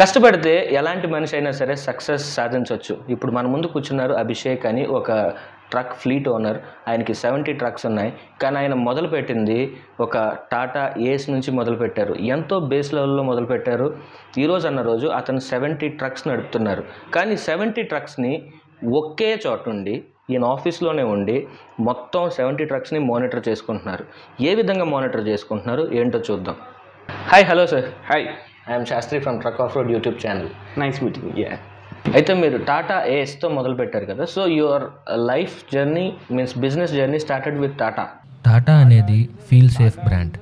కష్టపడితే ఎలాంటి మనిషి అయినా సరే సక్సెస్ సాధించవచ్చు ఇప్పుడు మన ముందు కూర్చున్నారు అభిషేక్ అని ఒక ట్రక్ ఫ్లీట్ ఓనర్. ఆయనకి సెవెంటీ ట్రక్స్ ఉన్నాయి. కానీ ఆయన మొదలుపెట్టింది ఒక టాటా ఏస్ నుంచి మొదలుపెట్టారు ఎంతో బేస్ లెవెల్లో మొదలుపెట్టారు ఈరోజు అన్న రోజు అతను సెవెంటీ ట్రక్స్ నడుపుతున్నారు. కానీ సెవెంటీ ట్రక్స్ని ఒకే చోట ఉండి ఈయన ఆఫీస్లోనే ఉండి మొత్తం సెవెంటీ ట్రక్స్ని మానిటర్ చేసుకుంటున్నారు. ఏ విధంగా మానిటర్ చేసుకుంటున్నారు? ఏంటో చూద్దాం. Hi hello sir. Hi. I am Shastri from truck of road YouTube channel. Nice meeting yeah అయితే మీరు టాటా ఏస్తో మొదలు పెట్టారు కదా so your life journey means business journey started with Tata. Tata అనేది ఫీల్ సేఫ్ బ్రాండ్.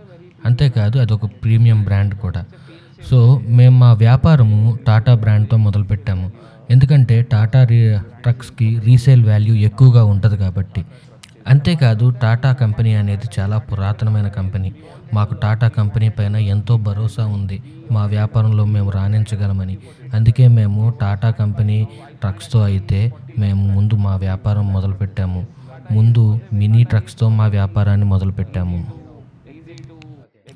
అంతేకాదు అదొక ప్రీమియం బ్రాండ్ కూడా. సో మేము మా వ్యాపారము టాటా బ్రాండ్తో మొదలుపెట్టాము ఎందుకంటే టాటా రీ ట్రక్స్కి రీసేల్ వాల్యూ ఎక్కువగా ఉంటుంది కాబట్టి అంతేకాదు టాటా కంపెనీ అనేది చాలా పురాతనమైన కంపెనీ. మాకు టాటా కంపెనీ పైన ఎంతో భరోసా ఉంది. మా వ్యాపారంలో మేము రాణించగలమని. అందుకే మేము టాటా కంపెనీ ట్రక్స్తో అయితే మేము ముందు మా వ్యాపారం మొదలుపెట్టాము. ముందు మినీ ట్రక్స్తో మా వ్యాపారాన్ని మొదలుపెట్టాము.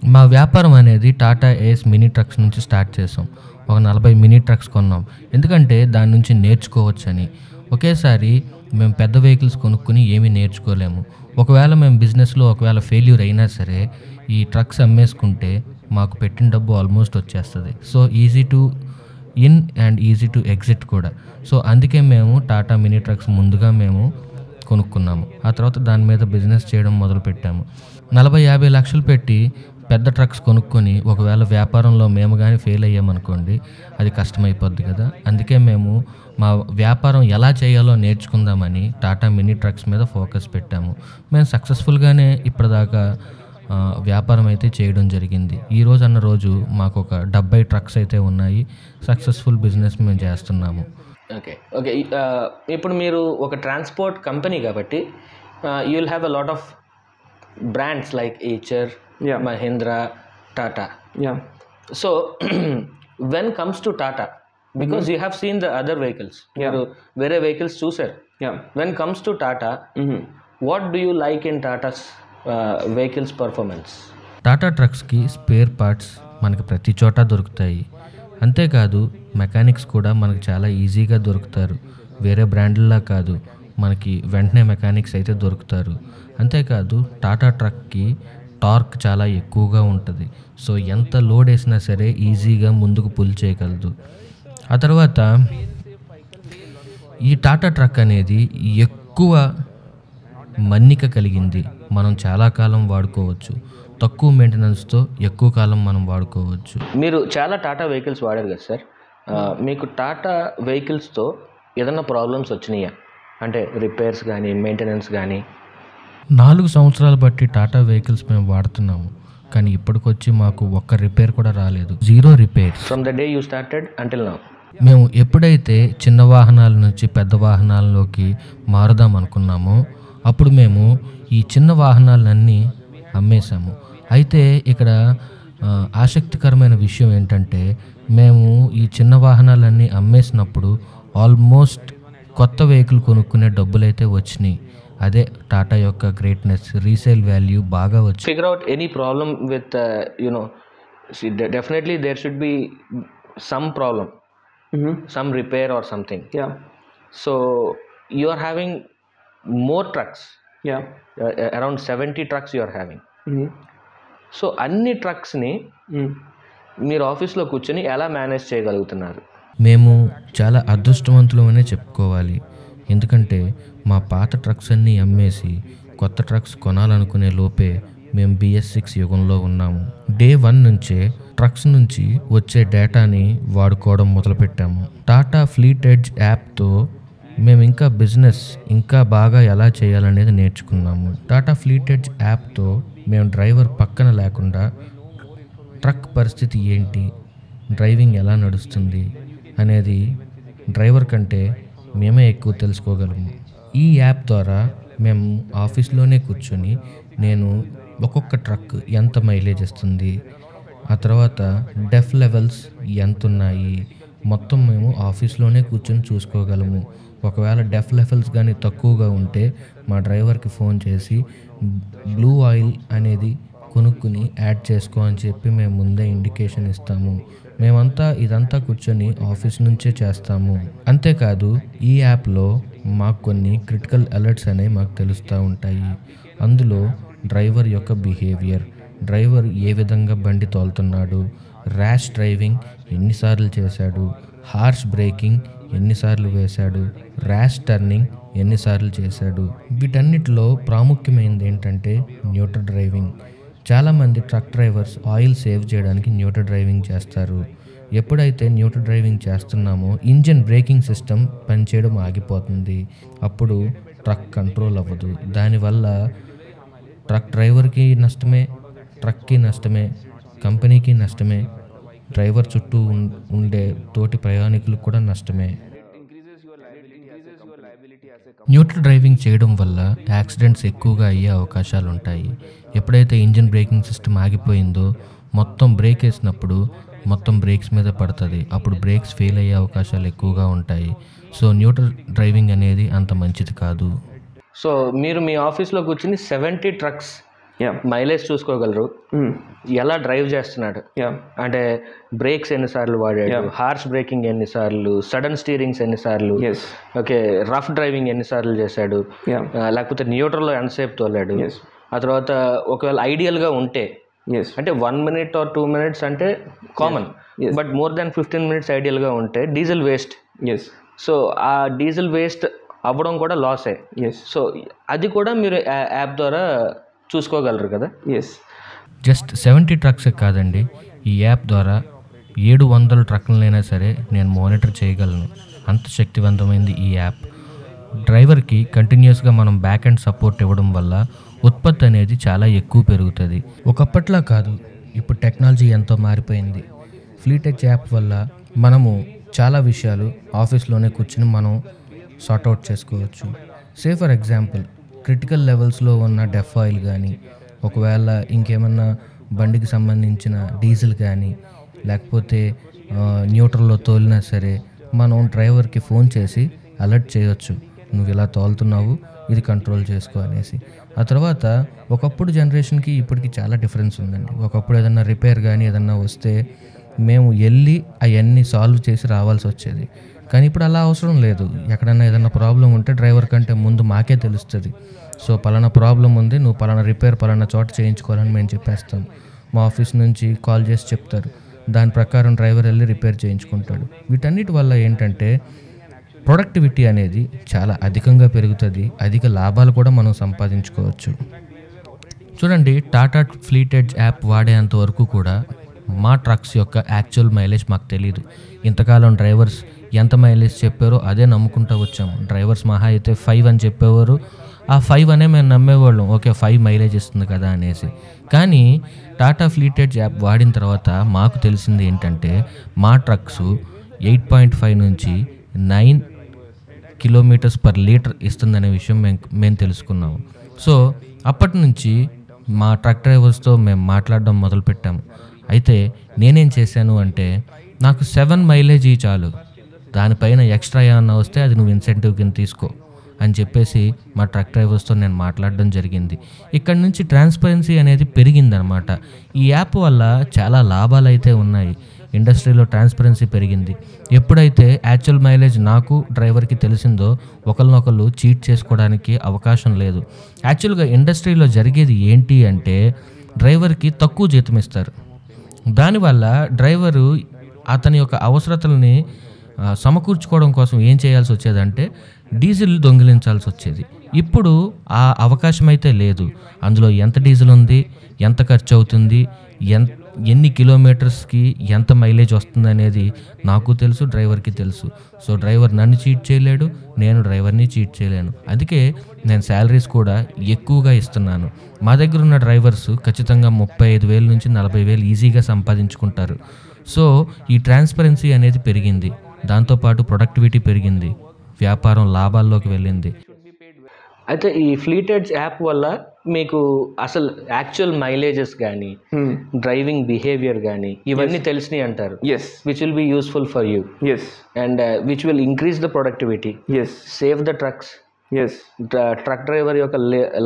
మా వ్యాపారం అనేది టాటా ఏస్ మినీ ట్రక్స్ నుంచి స్టార్ట్ చేసాం. ఒక నలభై మినీ ట్రక్స్ కొన్నాం. ఎందుకంటే దాని నుంచి నేర్చుకోవచ్చని. ఒకేసారి మేము పెద్ద వెహికల్స్ కొనుక్కుని ఏమీ నేర్చుకోలేము. ఒకవేళ మేము బిజినెస్లో ఒకవేళ ఫెయిల్యూర్ అయినా సరే ఈ ట్రక్స్ అమ్మేసుకుంటే మాకు పెట్టిన డబ్బు ఆల్మోస్ట్ వచ్చేస్తుంది. So easy to in and easy to exit కూడా. సో అందుకే మేము టాటా మినీ ట్రక్స్ ముందుగా మేము కొనుక్కున్నాము. ఆ తర్వాత దాని మీద బిజినెస్ చేయడం మొదలుపెట్టాము నలభై యాభై లక్షలు పెట్టి పెద్ద ట్రక్స్ కొనుక్కొని ఒకవేళ వ్యాపారంలో మేము కానీ ఫెయిల్ అయ్యామనుకోండి అది కష్టమైపోద్ది కదా. అందుకే మేము మా వ్యాపారం ఎలా చేయాలో నేర్చుకుందామని టాటా మినీ ట్రక్స్ మీద ఫోకస్ పెట్టాము. మేము సక్సెస్ఫుల్గానే ఇప్పటిదాకా వ్యాపారం అయితే చేయడం జరిగింది. ఈ రోజు అన్న రోజు మాకు ఒక డెబ్బై ట్రక్స్ అయితే ఉన్నాయి. సక్సెస్ఫుల్ బిజినెస్ మేము చేస్తున్నాము. ఓకే. ఓకే. ఇప్పుడు మీరు ఒక ట్రాన్స్పోర్ట్ కంపెనీ కాబట్టి you will have a lot of brands like Eicher. Mahindra Tata yeah so when comes to Tata because you have seen the other vehicles మీరు వేరే వెహికల్స్ చూసారు yeah when comes to Tata what do you like in Tata's vehicles performance Tata ట్రక్స్కి spare parts మనకి ప్రతి చోట దొరుకుతాయి. అంతేకాదు mechanics కూడా మనకు చాలా ఈజీగా దొరుకుతారు. వేరే బ్రాండ్లా కాదు మనకి వెంటనే మెకానిక్స్ అయితే దొరుకుతారు. అంతేకాదు టాటా ట్రక్కి టార్క్ చాలా ఎక్కువగా ఉంటుంది. సో ఎంత లోడ్ వేసినా సరే ఈజీగా ముందుకు పుల్ చేయగలదు. ఆ తర్వాత ఈ టాటా ట్రక్ అనేది ఎక్కువ మన్నిక కలిగింది. మనం చాలా కాలం వాడుకోవచ్చు. తక్కువ మెయింటెనెన్స్తో ఎక్కువ కాలం మనం వాడుకోవచ్చు. మీరు చాలా టాటా వెహికల్స్ వాడారు కదా సార్. మీకు టాటా వెహికల్స్తో ఏదైనా ప్రాబ్లమ్స్ వచ్చినాయా? అంటే రిపేర్స్ కానీ మెయింటెనెన్స్ కానీ నాలుగు సంవత్సరాలు బట్టి టాటా వెహికల్స్ మేము వాడుతున్నాము. కానీ ఇప్పటికొచ్చి మాకు ఒక్క రిపేర్ కూడా రాలేదు. Zero repair from the day you started until now మేము ఎప్పుడైతే చిన్న వాహనాల నుంచి పెద్ద వాహనాల్లోకి మారుదాం అనుకున్నామో అప్పుడు మేము ఈ చిన్న వాహనాలన్నీ అమ్మేశాము. అయితే ఇక్కడ ఆసక్తికరమైన విషయం ఏంటంటే మేము ఈ చిన్న వాహనాలన్నీ అమ్మేసినప్పుడు ఆల్మోస్ట్ కొత్త వెహికల్ కొనుక్కునే డబ్బులైతే వచ్చినాయి. అదే టాటా యొక్క గ్రేట్నెస్ రీసేల్ వాల్యూ బాగా వచ్చి figure out any problem with you know definitely there should be some problem some repair or something yeah so you are having more trucks yeah around seventy trucks you are having so అన్ని ట్రక్స్ని మీరు ఆఫీస్లో కూర్చొని ఎలా manage చేయగలుగుతున్నారు? మేము చాలా అదృష్టవంతులమనే చెప్పుకోవాలి. ఎందుకంటే మా పాత ట్రక్స్ అన్నీ అమ్మేసి కొత్త ట్రక్స్ కొనాలనుకునే లోపే మేము బిఎస్ సిక్స్ యుగంలో ఉన్నాము. డే వన్ నుంచే ట్రక్స్ నుంచి వచ్చే డేటాని వాడుకోవడం మొదలుపెట్టాము. టాటా ఫ్లీట్ ఎడ్జ్ యాప్తో మేము ఇంకా బిజినెస్ ఇంకా బాగా ఎలా చేయాలనేది నేర్చుకున్నాము. టాటా ఫ్లీట్ ఎడ్జ్ యాప్తో మేము డ్రైవర్ పక్కన లేకుండా ట్రక్ పరిస్థితి ఏంటి? డ్రైవింగ్ ఎలా నడుస్తుంది? అనేది డ్రైవర్ కంటే మేమే ఎక్కువ తెలుసుకోగలము. ఈ యాప్ ద్వారా మేము ఆఫీస్లోనే కూర్చొని నేను ఒక్కొక్క ట్రక్ ఎంత మైలేజ్ ఇస్తుంది? ఆ తర్వాత డెఫ్ లెవెల్స్ ఎంత ఉన్నాయి మొత్తం మేము ఆఫీస్లోనే కూర్చొని చూసుకోగలము. ఒకవేళ డెఫ్ లెవెల్స్ కానీ తక్కువగా ఉంటే మా డ్రైవర్కి ఫోన్ చేసి బ్లూ ఆయిల్ అనేది కొనుక్కుని యాడ్ చేసుకో అని చెప్పి మేము ముందే ఇండికేషన్ ఇస్తాము. మేమంతా ఇదంతా కూర్చొని ఆఫీస్ నుంచే చేస్తాము. అంతేకాదు ఈ యాప్లో మాకు కొన్ని క్రిటికల్ అలర్ట్స్ అనేవి మాకు తెలుస్తూ ఉంటాయి. అందులో డ్రైవర్ యొక్క బిహేవియర్. డ్రైవర్ ఏ విధంగా బండి తోలుతున్నాడు? ర్యాష్ డ్రైవింగ్ ఎన్నిసార్లు చేశాడు? హార్ష్ బ్రేకింగ్ ఎన్నిసార్లు వేశాడు? ర్యాష్ టర్నింగ్ ఎన్నిసార్లు చేశాడు? వీటన్నిటిలో ప్రాముఖ్యమైనది ఏంటంటే న్యూటర్ డ్రైవింగ్. చాలామంది ట్రక్ డ్రైవర్స్ ఆయిల్ సేవ్ చేయడానికి న్యూటర్ డ్రైవింగ్ చేస్తారు. ఎప్పుడైతే న్యూటర్ డ్రైవింగ్ చేస్తున్నామో ఇంజన్ బ్రేకింగ్ సిస్టమ్ పనిచేయడం ఆగిపోతుంది. అప్పుడు ట్రక్ కంట్రోల్ అవ్వదు. దానివల్ల ట్రక్ డ్రైవర్కి నష్టమే ట్రక్కి నష్టమే కంపెనీకి నష్టమే డ్రైవర్ చుట్టూ ఉండే తోటి ప్రయాణికులకు కూడా నష్టమే. న్యూట్రల్ డ్రైవింగ్ చేయడం వల్ల యాక్సిడెంట్స్ ఎక్కువగా అయ్యే అవకాశాలు ఉంటాయి ఎప్పుడైతే ఇంజిన్ బ్రేకింగ్ సిస్టమ్ ఆగిపోయిందో మొత్తం బ్రేక్ వేసినప్పుడు మొత్తం బ్రేక్స్ మీద పడుతుంది. అప్పుడు బ్రేక్స్ ఫెయిల్ అయ్యే అవకాశాలు ఎక్కువగా ఉంటాయి. సో న్యూట్రల్ డ్రైవింగ్ అనేది అంత మంచిది కాదు. సో మీరు మీ ఆఫీస్లో కూర్చుని సెవెంటీ ట్రక్స్ యా మైలేజ్ చూసుకోగలరు. ఎలా డ్రైవ్ చేస్తున్నాడు? యా అంటే బ్రేక్స్ ఎన్నిసార్లు వాడాడు? హార్ష్ బ్రేకింగ్ ఎన్నిసార్లు? సడన్ స్టీరింగ్స్ ఎన్నిసార్లు? ఓకే రఫ్ డ్రైవింగ్ ఎన్నిసార్లు చేశాడు? లేకపోతే న్యూట్రల్లో ఎంతసేపు తోలాడు? ఆ తర్వాత ఒకవేళ ఐడియల్గా ఉంటే అంటే one minute or two minutes అంటే common. But more than fifteen minutes ఐడియల్గా ఉంటే డీజిల్ వేస్ట్. ఎస్ సో ఆ డీజిల్ వేస్ట్ అవ్వడం కూడా లాసే ఎస్ సో అది కూడా మీరు యాప్ ద్వారా చూసుకోగలరు కదా? ఎస్ జస్ట్ సెవెంటీ ట్రక్స్ కాదండి. ఈ యాప్ ద్వారా ఏడు వందల ట్రక్కులనైనా సరే నేను మానిటర్ చేయగలను. అంత శక్తివంతమైంది ఈ యాప్ డ్రైవర్కి కంటిన్యూస్గా మనం బ్యాక్ అండ్ సపోర్ట్ ఇవ్వడం వల్ల ఉత్పత్తి అనేది చాలా ఎక్కువ పెరుగుతుంది. ఒకప్పట్లా కాదు ఇప్పుడు టెక్నాలజీ ఎంతో మారిపోయింది. ఫ్లీటెచ్ యాప్ వల్ల మనము చాలా విషయాలు ఆఫీస్లోనే కూర్చుని మనం సార్ట్అవుట్ చేసుకోవచ్చు. సే ఫర్ ఎగ్జాంపుల్ క్రిటికల్ లెవెల్స్లో ఉన్న డెఫ్ ఆయిల్ కానీ ఒకవేళ ఇంకేమన్నా బండికి సంబంధించిన డీజిల్ కానీ లేకపోతే న్యూట్రల్లో తోలినా సరే మనం డ్రైవర్కి ఫోన్ చేసి అలర్ట్ చేయొచ్చు. నువ్వు ఇలా తోలుతున్నావు ఇది కంట్రోల్ చేసుకో అనేసి. ఆ తర్వాత ఒకప్పుడు జనరేషన్కి ఇప్పటికి చాలా డిఫరెన్స్ ఉందండి. ఒకప్పుడు ఏదన్నా రిపేర్ కానీ ఏదన్నా వస్తే మేము వెళ్ళి అవన్నీ సాల్వ్ చేసి రావాల్సి వచ్చేది. కానీ ఇప్పుడు అలా అవసరం లేదు. ఎక్కడైనా ఏదైనా ప్రాబ్లం ఉంటే డ్రైవర్ కంటే ముందు మాకే తెలుస్తుంది. సో పలానా ప్రాబ్లం ఉంది నువ్వు పలానా రిపేర్ పలానా చోట చేయించుకోవాలని మేము చెప్పేస్తాం. మా ఆఫీస్ నుంచి కాల్ చేసి చెప్తారు. దాని ప్రకారం డ్రైవర్ వెళ్ళి రిపేర్ చేయించుకుంటాడు. వీటన్నిటి వల్ల ఏంటంటే ప్రొడక్టివిటీ అనేది చాలా అధికంగా పెరుగుతుంది. అధిక లాభాలు కూడా మనం సంపాదించుకోవచ్చు. చూడండి టాటా ఫ్లీట్ ఎడ్జ్ యాప్ వాడేంత వరకు కూడా మా ట్రక్స్ యొక్క యాక్చువల్ మైలేజ్ మాకు తెలియదు ఇంతకాలం డ్రైవర్స్ ఎంత మైలేజ్ చెప్పారో అదే నమ్ముకుంటూ వచ్చాము. డ్రైవర్స్ మహా అయితే ఫైవ్ అని చెప్పేవారు. ఆ ఫైవ్ అనే మేము నమ్మేవాళ్ళం. ఓకే ఫైవ్ మైలేజ్ ఇస్తుంది కదా అనేసి. కానీ టాటా ఫ్లీటెడ్ యాప్ వాడిన తర్వాత మాకు తెలిసింది ఏంటంటే మా ట్రక్స్ ఎయిట్ పాయింట్ ఫైవ్ నుంచి నైన్ కిలోమీటర్స్ పర్ లీటర్ ఇస్తుందనే విషయం మేము మేము తెలుసుకున్నాము. సో అప్పటి నుంచి మా ట్రక్ డ్రైవర్స్తో మేము మాట్లాడడం మొదలుపెట్టాము. అయితే నేనేం చేశాను అంటే నాకు సెవెన్ మైలేజ్ ఈ చాలు. దానిపైన ఎక్స్ట్రా ఏమన్నా వస్తే అది నువ్వు ఇన్సెంటివ్ కింద తీసుకో అని చెప్పేసి మా ట్రక్ డ్రైవర్స్తో నేను మాట్లాడడం జరిగింది. ఇక్కడ నుంచి ట్రాన్స్పరెన్సీ అనేది పెరిగిందనమాట. ఈ యాప్ వల్ల చాలా లాభాలు అయితే ఉన్నాయి. ఇండస్ట్రీలో ట్రాన్స్పరెన్సీ పెరిగింది. ఎప్పుడైతే యాక్చువల్ మైలేజ్ నాకు డ్రైవర్కి తెలిసిందో ఒకరినొకరు చీట్ చేసుకోవడానికి అవకాశం లేదు. యాక్చువల్గా ఇండస్ట్రీలో జరిగేది ఏంటి అంటే డ్రైవర్కి తక్కువ జీతం ఇస్తారు. దానివల్ల డ్రైవరు అతని యొక్క అవసరతల్ని సమకూర్చుకోవడం కోసం ఏం చేయాల్సి వచ్చేదంటే డీజిల్ దొంగిలించాల్సి వచ్చేది. ఇప్పుడు ఆ అవకాశం అయితే లేదు. అందులో ఎంత డీజిల్ ఉంది ఎంత ఖర్చు అవుతుంది ఎంత ఎన్ని కిలోమీటర్స్కి ఎంత మైలేజ్ వస్తుంది అనేది నాకు తెలుసు డ్రైవర్కి తెలుసు. సో డ్రైవర్ నన్ను చీట్ చేయలేడు నేను డ్రైవర్ని చీట్ చేయలేను. అందుకే నేను శాలరీస్ కూడా ఎక్కువగా ఇస్తున్నాను. మా దగ్గర ఉన్న డ్రైవర్స్ ఖచ్చితంగా ముప్పై ఐదు వేల నుంచి నలభై వేలు ఈజీగా సంపాదించుకుంటారు. సో ఈ ట్రాన్స్పరెన్సీ అనేది పెరిగింది. దాంతోపాటు ప్రొడక్టివిటీ పెరిగింది. వ్యాపారం లాభాల్లోకి వెళ్ళింది. అయితే ఈ ఫ్లీటెడ్స్ యాప్ వల్ల మీకు అసలు యాక్చువల్ మైలేజెస్ కానీ డ్రైవింగ్ బిహేవియర్ కానీ ఇవన్నీ తెలిసినాయి అంటారు. Yes which will be useful for you yes and which will increase the productivity yes save the trucks yes truck driver యొక్క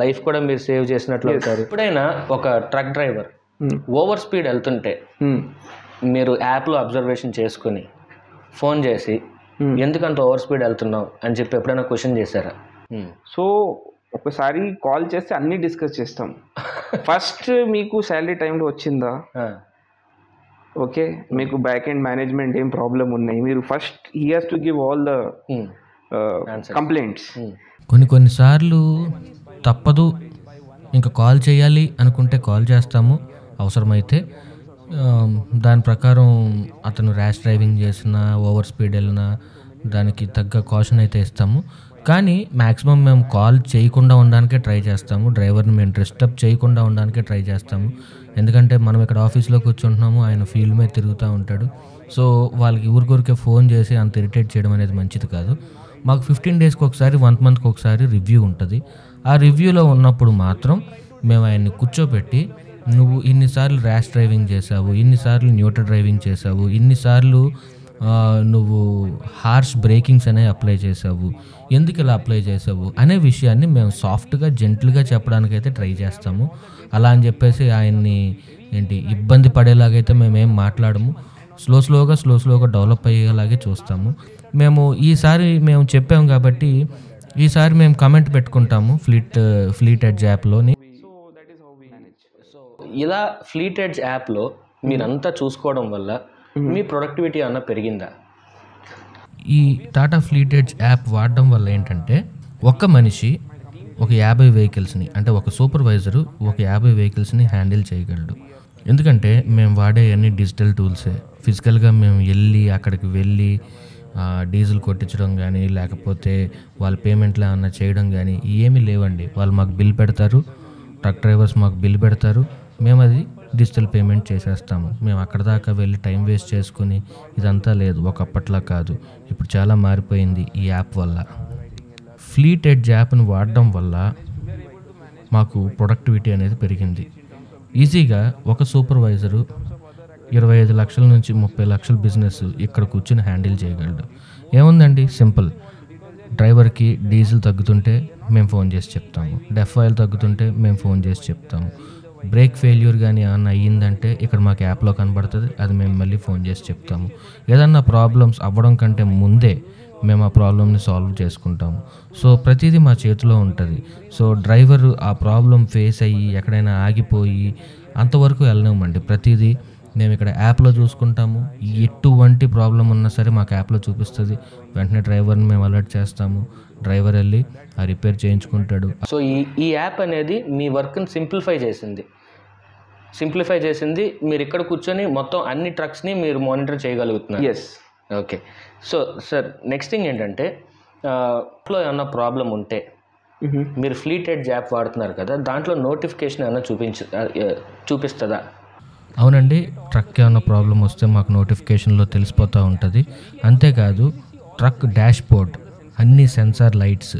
లైఫ్ కూడా మీరు సేవ్ చేసినట్లు అవుతారు ఎప్పుడైనా ఒక ట్రక్ డ్రైవర్ ఓవర్ స్పీడ్ వెళ్తుంటే మీరు యాప్లో అబ్జర్వేషన్ చేసుకుని ఫోన్ చేసి ఎందుకంత ఓవర్ స్పీడ్ వెళ్తున్నావు? అని చెప్పి ఎప్పుడైనా క్వశ్చన్ చేశారా. సో ఒకసారి కాల్ చేస్తే అన్నీ డిస్కస్ చేస్తాం. ఫస్ట్ మీకు శాలరీ టైంలో వచ్చిందా. ఓకే మీకు బ్యాక్ ఎండ్ మేనేజ్మెంట్ ఏం ప్రాబ్లం ఉన్నాయి? మీరు first he has to give all the. Complaints. కొన్ని కొన్నిసార్లు తప్పదు. ఇంకా కాల్ చేయాలి అనుకుంటే కాల్ చేస్తాము. అవసరమైతే దాని ప్రకారం అతను ర్యాష్ డ్రైవింగ్ చేసినా ఓవర్ స్పీడ్ వెళ్ళినా దానికి తగ్గ కాషన్ అయితే ఇస్తాము. కానీ మ్యాక్సిమం మేము కాల్ చేయకుండా ఉండడానికే ట్రై చేస్తాము. డ్రైవర్ని మేము డిస్టర్బ్ చేయకుండా ఉండడానికే ట్రై చేస్తాము. ఎందుకంటే మనం ఇక్కడ ఆఫీస్లో కూర్చుంటున్నాము ఆయన ఫీల్డ్ మీద తిరుగుతూ ఉంటాడు. సో వాళ్ళకి ఊరికూరికే ఫోన్ చేసి అంత ఇరిటేట్ చేయడం అనేది మంచిది కాదు. మాకు ఫిఫ్టీన్ డేస్కి ఒకసారి వన్ మంత్కి ఒకసారి రివ్యూ ఉంటుంది. ఆ రివ్యూలో ఉన్నప్పుడు మాత్రం మేము ఆయన్ని కూర్చోబెట్టి నువ్వు ఇన్నిసార్లు ర్యాష్ డ్రైవింగ్ చేసావు ఇన్నిసార్లు న్యూటర్ డ్రైవింగ్ చేసావు ఇన్నిసార్లు నువ్వు హార్ష్ బ్రేకింగ్స్ అనేవి అప్లై చేసావు ఎందుకు ఇలా అప్లై చేసావు అనే విషయాన్ని మేము సాఫ్ట్గా జెంట్లుగా చెప్పడానికైతే ట్రై చేస్తాము. అలా అని చెప్పేసి ఆయన్ని ఏంటి ఇబ్బంది పడేలాగైతే మేమేం మాట్లాడము. స్లో స్లోగా స్లో స్లోగా డెవలప్ అయ్యేలాగే చూస్తాము. మేము ఈసారి మేము చెప్పాము కాబట్టి ఈసారి మేము కమెంట్ పెట్టుకుంటాము Fleet Fleet Edge యాప్లోని so that is how we manage so ఇలా ఫ్లీట్ ఎడ్జ్ యాప్లో మీరంతా చూసుకోవడం వల్ల మీ ప్రొడక్టివిటీ అన్న పెరిగిందా? ఈ టాటా ఫ్లీట్ ఎడ్జ్ యాప్ వాడడం వల్ల ఏంటంటే ఒక్క మనిషి ఒక యాభై వెహికల్స్ని అంటే ఒక సూపర్వైజరు ఒక యాభై వెహికల్స్ని హ్యాండిల్ చేయగలడు. ఎందుకంటే మేము వాడే అన్ని డిజిటల్ టూల్సే ఫిజికల్గా మేము వెళ్ళి అక్కడికి వెళ్ళి ఆ, డీజిల్ కొట్టించడం కానీ లేకపోతే వాళ్ళ పేమెంట్లు ఏమన్నా చేయడం కానీ ఏమీ లేవండి. వాళ్ళు మాకు బిల్ పెడతారు ట్రక్ డ్రైవర్స్ మాకు బిల్ పెడతారు మేము అది డిజిటల్ పేమెంట్ చేసేస్తాము. మేము అక్కడ దాకా వెళ్ళి టైం వేస్ట్ చేసుకుని ఇదంతా లేదు ఒకప్పట్లా కాదు. ఇప్పుడు చాలా మారిపోయింది ఈ యాప్ వల్ల. ఫ్లీట్ ఎడ్జ్ యాప్ని వాడడం వల్ల మాకు ప్రొడక్టివిటీ అనేది పెరిగింది. ఈజీగా ఒక సూపర్వైజరు ఇరవై ఐదు లక్షల నుంచి ముప్పై లక్షల బిజినెస్ ఇక్కడ కూర్చొని హ్యాండిల్ చేయగలడు. ఏముందండి? సింపుల్ డ్రైవర్కి డీజిల్ తగ్గుతుంటే మేము ఫోన్ చేసి చెప్తాము. డెఫ్ ఆయిల్ తగ్గుతుంటే మేము ఫోన్ చేసి చెప్తాము. బ్రేక్ ఫెయిల్యూర్ కానీ ఏమన్నా అయ్యిందంటే ఇక్కడ మాకు యాప్లో కనబడుతుంది. అది మేము మళ్ళీ ఫోన్ చేసి చెప్తాము. ఏదన్నా ప్రాబ్లమ్స్ అవ్వడం కంటే ముందే మేము ఆ ప్రాబ్లమ్ని సాల్వ్ చేసుకుంటాము. సో ప్రతిదీ మా చేతిలో ఉంటుంది. సో డ్రైవర్ ఆ ప్రాబ్లం ఫేస్ అయ్యి ఎక్కడైనా ఆగిపోయి అంతవరకు వెళ్ళనివ్వమండి. ప్రతిదీ మేము ఇక్కడ యాప్లో చూసుకుంటాము. ఎటువంటి ప్రాబ్లం ఉన్నా సరే మాకు యాప్లో చూపిస్తుంది. వెంటనే డ్రైవర్ని మేము అలర్ట్ చేస్తాము. డ్రైవర్ వెళ్ళి ఆ రిపేర్ చేయించుకుంటాడు. సో ఈ ఈ యాప్ అనేది మీ వర్క్ని సింప్లిఫై చేసింది. సింప్లిఫై చేసింది. మీరు ఇక్కడ కూర్చొని మొత్తం అన్ని ట్రక్స్ని మీరు మానిటర్ చేయగలుగుతున్నారు. Yes okay. So sir next thing ఏంటంటే లో ఏమన్నా ప్రాబ్లం ఉంటే మీరు ఫ్లీట్ ఎడ్జ్ యాప్ వాడుతున్నారు కదా దాంట్లో నోటిఫికేషన్ ఏమైనా చూపించ చూపిస్తుందా? అవునండి ట్రక్ ఏమైనా ప్రాబ్లం వస్తే మాకు నోటిఫికేషన్లో తెలిసిపోతూ ఉంటుంది. అంతేకాదు ట్రక్ డాష్ బోర్డ్ అన్ని సెన్సార్ లైట్స్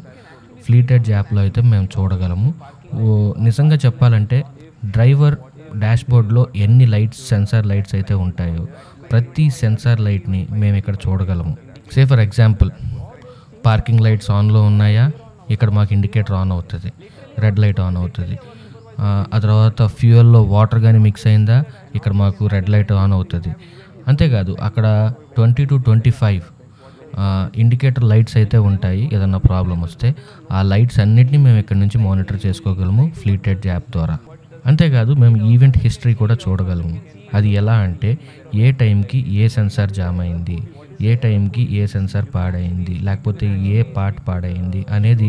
ఫ్లీటెడ్ యాప్లో అయితే మేము చూడగలము. ఓ నిజంగా చెప్పాలంటే డ్రైవర్ డాష్ బోర్డ్లో ఎన్ని లైట్స్ సెన్సార్ లైట్స్ అయితే ఉంటాయో ప్రతి సెన్సార్ లైట్ని మేము ఇక్కడ చూడగలము. Say for example parking lights ఆన్లో ఉన్నాయా? ఇక్కడ మాకు ఇండికేటర్ ఆన్ అవుతుంది. రెడ్ లైట్ ఆన్ అవుతుంది. ఆ, తర్వాత ఫ్యూయల్లో వాటర్ కానీ మిక్స్ అయిందా? ఇక్కడ మాకు రెడ్ లైట్ ఆన్ అవుతుంది. అంతేకాదు అక్కడ twenty two twenty five indicator lights అయితే ఉంటాయి ఏదన్నా ప్రాబ్లం వస్తే. ఆ లైట్స్ అన్నిటిని మేము ఇక్కడ నుంచి మానిటర్ చేసుకోగలము ఫ్లీటెడ్ యాప్ ద్వారా. అంతేకాదు మేము ఈవెంట్ హిస్టరీ కూడా చూడగలము. అది ఎలా అంటే ఏ టైంకి ఏ సెన్సార్ జామ్ అయింది ఏ టైంకి ఏ సెన్సార్ పాడైంది లేకపోతే ఏ పార్ట్ పాడైంది అనేది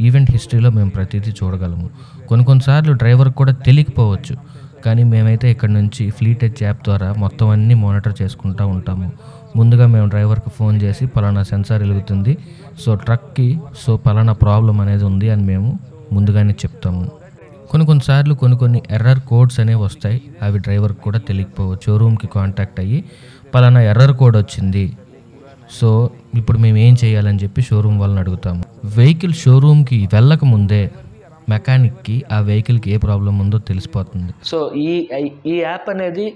ఈవెంట్ హిస్టరీలో మేము ప్రతిదీ చూడగలము. కొన్ని కొన్నిసార్లు డ్రైవర్ కూడా తెలియకపోవచ్చు. కానీ మేమైతే ఇక్కడ నుంచి ఫ్లీట్ హెచ్ యాప్ ద్వారా మొత్తం అన్నీ మానిటర్ చేసుకుంటూ ఉంటాము. ముందుగా మేము డ్రైవర్కి ఫోన్ చేసి పలానా సెన్సార్ వెలుగుతుంది. సో ట్రక్కి సో పలానా ప్రాబ్లం అనేది ఉంది అని మేము ముందుగానే చెప్తాము. కొన్ని కొన్నిసార్లు కొన్ని కొన్ని ఎర్రర్ కోడ్స్ అనేవి వస్తాయి. అవి డ్రైవర్కి కూడా తెలియకపోవచ్చు. షోరూమ్కి కాంటాక్ట్ అయ్యి పలానా ఎర్రర్ కోడ్ వచ్చింది. సో ఇప్పుడు మేము ఏం చేయాలని చెప్పి షోరూమ్ వాళ్ళని అడుగుతాము. వెహికల్ షోరూమ్కి వెళ్ళక ముందే మెకానిక్కి ఆ వెహికల్కి ఏ ప్రాబ్లం ఉందో తెలిసిపోతుంది. సో ఈ ఈ యాప్ అనేది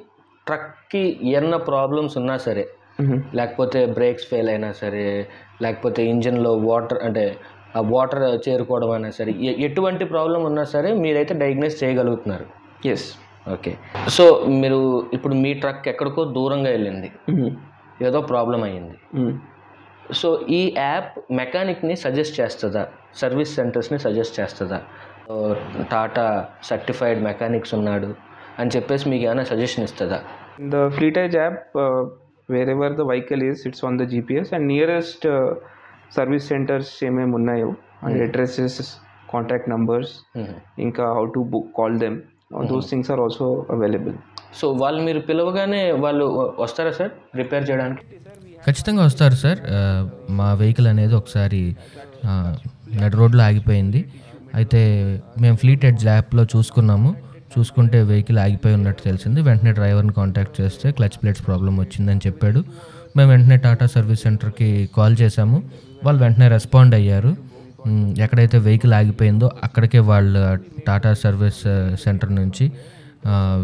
ట్రక్కి ఎన్న ప్రాబ్లమ్స్ ఉన్నా సరే లేకపోతే బ్రేక్స్ ఫెయిల్ అయినా సరే లేకపోతే ఇంజిన్లో వాటర్ అంటే ఆ వాటర్ చేరుకోవడం అయినా సరే ఎటువంటి ప్రాబ్లం ఉన్నా సరే మీరైతే డయాగ్నైజ్ చేయగలుగుతున్నారు. Yes okay. సో మీరు ఇప్పుడు మీ ట్రక్ ఎక్కడికో దూరంగా వెళ్ళింది. ఏదో ప్రాబ్లం అయ్యింది. సో ఈ యాప్ మెకానిక్ని సజెస్ట్ చేస్తుందా? సర్వీస్ సెంటర్స్ని సజెస్ట్ చేస్తుందా? టాటా సర్టిఫైడ్ మెకానిక్స్ ఉన్నాడు అని చెప్పేసి మీకు ఏమైనా సజెషన్ ఇస్తుందా? Edge app, uh, wherever the vehicle is, it's on the GPS and nearest uh, service centers ఏమేమి ఉన్నాయో అండ్ అడ్రసెస్ కాంటాక్ట్ నంబర్స్ ఇంకా how to book call them those things are also available so వాళ్ళు మీరు పిలవగానే వాళ్ళు వస్తారా sir? Repair చేయడానికి? ఖచ్చితంగా వస్తారు సార్. ఆ, మా వెహికల్ అనేది ఒకసారి ఆ, నడి రోడ్లో ఆగిపోయింది. అయితే మేము ఫ్లీట్ ఎడ్జ్ యాప్లో చూసుకున్నాము. చూసుకుంటే వెహికల్ ఆగిపోయి ఉన్నట్టు తెలిసింది. వెంటనే డ్రైవర్ని కాంటాక్ట్ చేస్తే క్లచ్ ప్లేట్స్ ప్రాబ్లం వచ్చిందని చెప్పాడు. మేము వెంటనే టాటా సర్వీస్ సెంటర్కి కాల్ చేశాము. వాళ్ళు వెంటనే రెస్పాండ్ అయ్యారు. ఎక్కడైతే వెహికల్ ఆగిపోయిందో అక్కడికే వాళ్ళ టాటా సర్వీస్ సెంటర్ నుంచి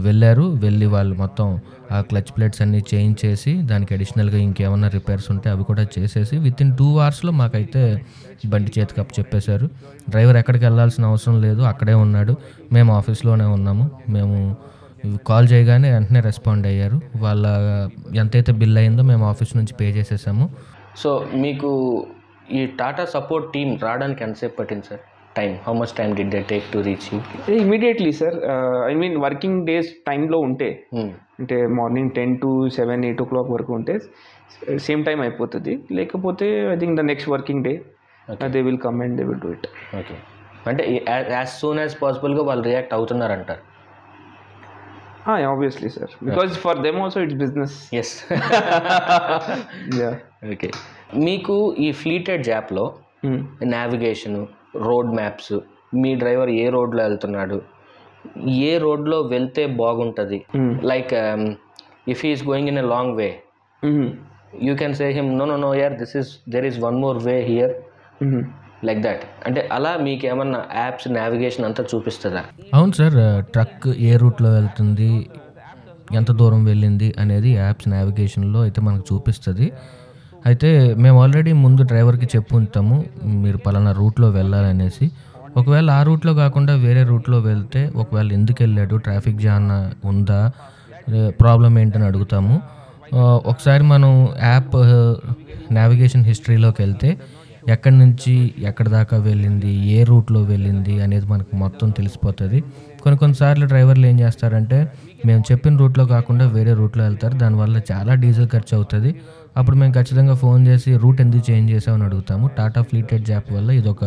వెళ్ళారు. వెళ్ళి వాళ్ళు మొత్తం ఆ క్లచ్ ప్లేట్స్ అన్నీ చేంజ్ చేసి దానికి అడిషనల్గా ఇంకేమైనా రిపేర్స్ ఉంటే అవి కూడా చేసేసి విత్ ఇన్ టూ అవర్స్లో మాకైతే బండి చేతికి అప్పు చెప్పేశారు. డ్రైవర్ ఎక్కడికి వెళ్ళాల్సిన అవసరం లేదు. అక్కడే ఉన్నాడు. మేము ఆఫీస్లోనే ఉన్నాము. మేము కాల్ చేయగానే వెంటనే రెస్పాండ్ అయ్యారు. వాళ్ళ ఎంతైతే బిల్ అయిందో మేము ఆఫీస్ నుంచి పే చేసేసాము. సో మీకు ఈ టాటా సపోర్ట్ టీం రావడానికి ఎంతసేపు పట్టింది sir? Time how much time did they take to reach immediately sir I mean working days టైంలో ఉంటే అంటే morning ten to seven eight o'clock వరకు ఉంటే సేమ్ టైం అయిపోతుంది. లేకపోతే I think the next working day they will come and they will do it okay అంటే as soon as పాసిబుల్గా వాళ్ళు react అవుతున్నారంటారు. Obviously sir because for them also it's business yes okay మీకు ఈ Fleet Edge యాప్లో navigation road maps. మీ driver ఏ రోడ్లో వెళ్తున్నాడు? ఏ రోడ్లో వెళ్తే బాగుంటుంది? Like if is going in a long way you can say him no no no యార్ this is there is one more way here like that అంటే అలా మీకు ఏమన్నా యాప్స్ నావిగేషన్ అంతా చూపిస్తుందా? అవును సార్ ట్రక్ ఏ రూట్లో వెళ్తుంది? ఎంత దూరం వెళ్ళింది? అనేది యాప్స్ నావిగేషన్లో అయితే మనకు చూపిస్తుంది. అయితే మేము ఆల్రెడీ ముందు డ్రైవర్కి చెప్పు ఉంటాము మీరు పలానా రూట్లో వెళ్ళాలనేసి. ఒకవేళ ఆ రూట్లో కాకుండా వేరే రూట్లో వెళ్తే ఒకవేళ ఎందుకు వెళ్ళాడు ట్రాఫిక్ జామ్ ఉందా ప్రాబ్లం ఏంటని అడుగుతాము. ఒకసారి మనం యాప్ నావిగేషన్ హిస్టరీలోకి వెళ్తే ఎక్కడి నుంచి ఎక్కడి దాకా వెళ్ళింది ఏ రూట్లో వెళ్ళింది అనేది మనకు మొత్తం తెలిసిపోతుంది. కొన్ని కొన్నిసార్లు డ్రైవర్లు ఏం చేస్తారంటే మేము చెప్పిన రూట్లో కాకుండా వేరే రూట్లో వెళ్తారు దానివల్ల చాలా డీజిల్ ఖర్చు అవుతుంది. అప్పుడు మేము ఖచ్చితంగా ఫోన్ చేసి రూట్ ఎందుకు చేంజ్ చేసామని అడుగుతాము. టాటా ఫ్లీటెడ్ యాప్ వల్ల ఇది ఒక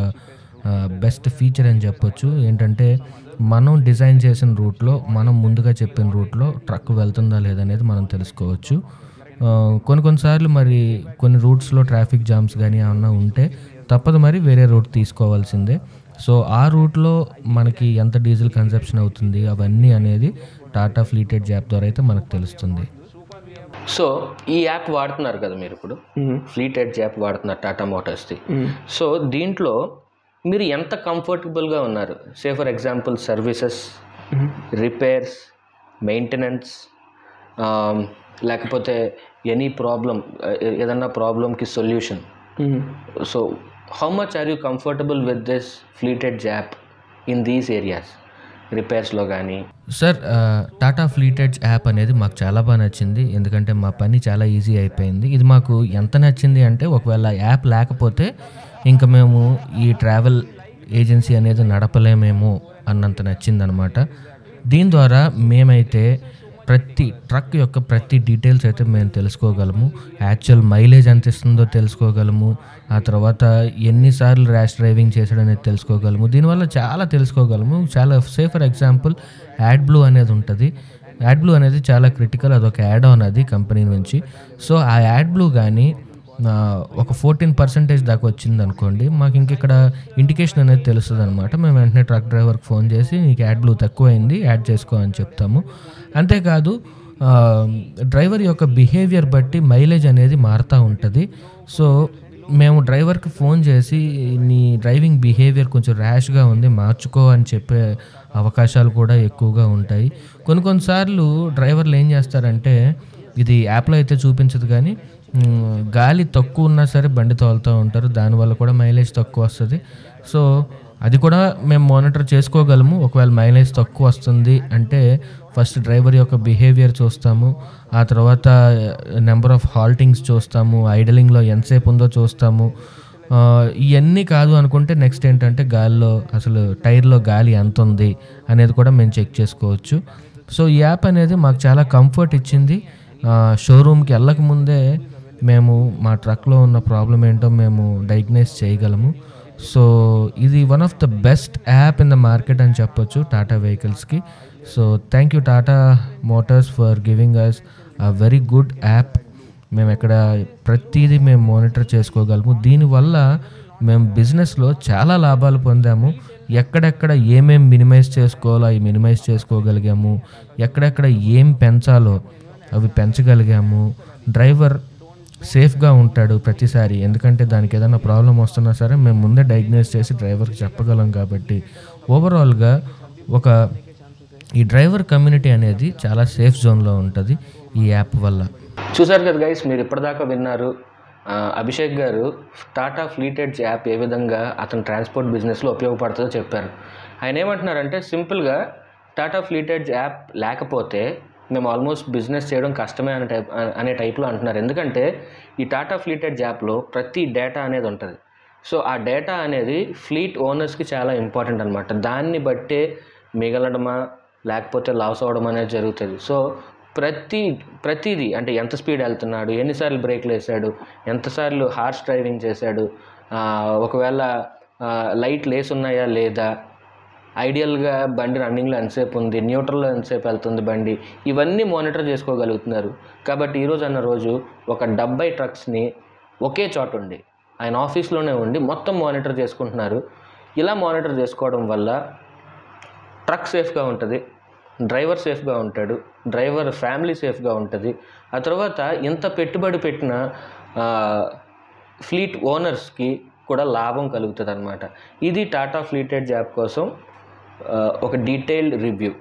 బెస్ట్ ఫీచర్ అని చెప్పొచ్చు. ఏంటంటే మనం డిజైన్ చేసిన రూట్లో మనం ముందుగా చెప్పిన రూట్లో ట్రక్ వెళ్తుందా లేదనేది మనం తెలుసుకోవచ్చు. కొన్ని కొన్నిసార్లు మరి కొన్ని రూట్స్లో ట్రాఫిక్ జామ్స్ కానీ ఏమన్నా ఉంటే తప్పదు మరి వేరే రూట్ తీసుకోవాల్సిందే. సో ఆ రూట్లో మనకి ఎంత డీజిల్ కన్సెప్షన్ అవుతుంది అవన్నీ అనేది టాటా ఫ్లీటెడ్ యాప్ ద్వారా అయితే మనకు తెలుస్తుంది. సో ఈ యాప్ వాడుతున్నారు కదా మీరు ఇప్పుడు? ఫ్లీట్ ఎడ్జ్ యాప్ వాడుతున్నారు టాటా మోటార్స్ది సో దీంట్లో మీరు ఎంత కంఫర్టబుల్గా ఉన్నారు? Say for example services repairs maintenance లేకపోతే ఎనీ ప్రాబ్లం ఏదన్నా ప్రాబ్లమ్కి solution so how much are you comfortable with this Fleet Edge app in these areas రిపేర్స్లో కానీ సార్ టాటా ఫ్లీటెడ్జ్ యాప్ అనేది మాకు చాలా బాగా నచ్చింది. ఎందుకంటే మా పని చాలా ఈజీ అయిపోయింది. ఇది మాకు ఎంత నచ్చింది అంటే ఒకవేళ యాప్ లేకపోతే ఇంకా మేము ఈ ట్రావెల్ ఏజెన్సీ అనేది నడపలేమేమో అన్నంత నచ్చిందనమాట. దీని ద్వారా మేమైతే ప్రతి ట్రక్ యొక్క ప్రతి డీటెయిల్స్ అయితే మేము తెలుసుకోగలము. యాక్చువల్ మైలేజ్ ఎంత ఇస్తుందో తెలుసుకోగలము. ఆ తర్వాత ఎన్నిసార్లు ర్యాష్ డ్రైవింగ్ చేశాడు అనేది తెలుసుకోగలము. దీనివల్ల చాలా తెలుసుకోగలము. చాలా say for example AdBlue అనేది ఉంటుంది. యాడ్ బ్లూ అనేది చాలా క్రిటికల్ అదొక యాడ్ ఆన్ అది కంపెనీ నుంచి. సో ఆ యాడ్ బ్లూ కానీ ఒక ఫోర్టీన్ పర్సెంటేజ్ దాకా వచ్చింది అనుకోండి. మాకు ఇంక ఇక్కడ ఇండికేషన్ అనేది తెలుస్తుంది అనమాట మేము వెంటనే ట్రక్ డ్రైవర్కి ఫోన్ చేసి నీకు యాడ్ బ్లూ తక్కువైంది యాడ్ చేసుకో అని చెప్తాము. అంతేకాదు డ్రైవర్ యొక్క బిహేవియర్ బట్టి మైలేజ్ అనేది మారుతూ ఉంటుంది. సో మేము డ్రైవర్కి ఫోన్ చేసి నీ డ్రైవింగ్ బిహేవియర్ కొంచెం ర్యాష్గా ఉంది మార్చుకో అని చెప్పే అవకాశాలు కూడా ఎక్కువగా ఉంటాయి. కొన్ని కొన్నిసార్లు డ్రైవర్లు ఏం చేస్తారంటే ఇది యాప్లో అయితే చూపించదు కానీ గాలి తక్కువ ఉన్నా సరే బండి తోలుతూ ఉంటారు. దానివల్ల కూడా మైలేజ్ తక్కువ వస్తుంది. సో అది కూడా మేము మానిటర్ చేసుకోగలము. ఒకవేళ మైలేజ్ తక్కువ వస్తుంది అంటే ఫస్ట్ డ్రైవర్ యొక్క బిహేవియర్ చూస్తాము. ఆ తర్వాత నెంబర్ ఆఫ్ హాల్టింగ్స్ చూస్తాము. ఐడలింగ్లో ఎంతసేపు ఉందో చూస్తాము. ఇవన్నీ కాదు అనుకుంటే నెక్స్ట్ ఏంటంటే గాలిలో అసలు టైర్లో గాలి ఎంత ఉంది అనేది కూడా మేము చెక్ చేసుకోవచ్చు. సో ఈ యాప్ అనేది మాకు చాలా కంఫర్ట్ ఇచ్చింది. షోరూమ్కి వెళ్ళక ముందే మేము మా ట్రక్లో ఉన్న ప్రాబ్లం ఏంటో మేము డయాగ్నైజ్ చేయగలము. సో ఇది one of the best app in the market అని చెప్పొచ్చు Tata వెహికల్స్కి so thank you Tata Motors for giving us a very good app మేము ఇక్కడ ప్రతిదీ మేము మానిటర్ చేసుకోగలము. దీనివల్ల మేము బిజినెస్లో చాలా లాభాలు పొందాము. ఎక్కడెక్కడ ఏమేం మినిమైజ్ చేసుకోవాలో అవి మినిమైజ్ చేసుకోగలిగాము. ఎక్కడెక్కడ ఏం పెంచాలో అవి పెంచగలిగాము. డ్రైవర్ సేఫ్గా ఉంటాడు ప్రతిసారి. ఎందుకంటే దానికి ఏదైనా ప్రాబ్లం వస్తున్నా సరే మేము ముందే డయాగ్నోస్ చేసి డ్రైవర్కి చెప్పగలం కాబట్టి. ఓవరాల్గా ఒక ఈ డ్రైవర్ కమ్యూనిటీ అనేది చాలా సేఫ్ జోన్లో ఉంటుంది ఈ యాప్ వల్ల. చూసారు కదా గైస్ మీరు ఇప్పటిదాకా విన్నారు అభిషేక్ గారు టాటా ఫ్లీటెడ్స్ యాప్ ఏ విధంగా అతని ట్రాన్స్పోర్ట్ బిజినెస్లో ఉపయోగపడుతుందో చెప్పారు. ఆయన ఏమంటున్నారంటే సింపుల్గా టాటా ఫ్లీటెడ్స్ యాప్ లేకపోతే మేము ఆల్మోస్ట్ బిజినెస్ చేయడం కష్టమే అనే టైప్ అనే టైప్లో అంటున్నారు. ఎందుకంటే ఈ టాటా ఫ్లీటెడ్ జాప్లో యాప్లో ప్రతి డేటా అనేది ఉంటుంది. సో ఆ డేటా అనేది ఫ్లీట్ ఓనర్స్కి చాలా ఇంపార్టెంట్ అనమాట దాన్ని బట్టే మిగలడమా లేకపోతే లాస్ అవ్వడం అనేది జరుగుతుంది. సో ప్రతి ప్రతిదీ అంటే ఎంత స్పీడ్ వెళ్తున్నాడు ఎన్నిసార్లు బ్రేక్లు వేసాడు ఎంతసార్లు హార్ష్ డ్రైవింగ్ చేశాడు ఒకవేళ లైట్ లేస్ ఉన్నాయా లేదా ఐడియల్గా బండి రన్నింగ్లో ఎంతసేపు ఉంది న్యూట్రల్లో ఎంతసేపు వెళ్తుంది బండి ఇవన్నీ మానిటర్ చేసుకోగలుగుతున్నారు. కాబట్టి ఈరోజు అన్న రోజు ఒక డెబ్బై ట్రక్స్ని ఒకే చోట ఉండి ఆయన ఆఫీస్లోనే ఉండి మొత్తం మానిటర్ చేసుకుంటున్నారు. ఇలా మానిటర్ చేసుకోవడం వల్ల ట్రక్ సేఫ్గా ఉంటుంది డ్రైవర్ సేఫ్గా ఉంటాడు డ్రైవర్ ఫ్యామిలీ సేఫ్గా ఉంటుంది. ఆ తర్వాత ఇంత పెట్టుబడి పెట్టిన ఫ్లీట్ ఓనర్స్కి కూడా లాభం కలుగుతుంది అనమాట ఇది టాటా ఫ్లీటెడ్ జాబ్ కోసం ఒక డీటెయిల్డ్ రివ్యూ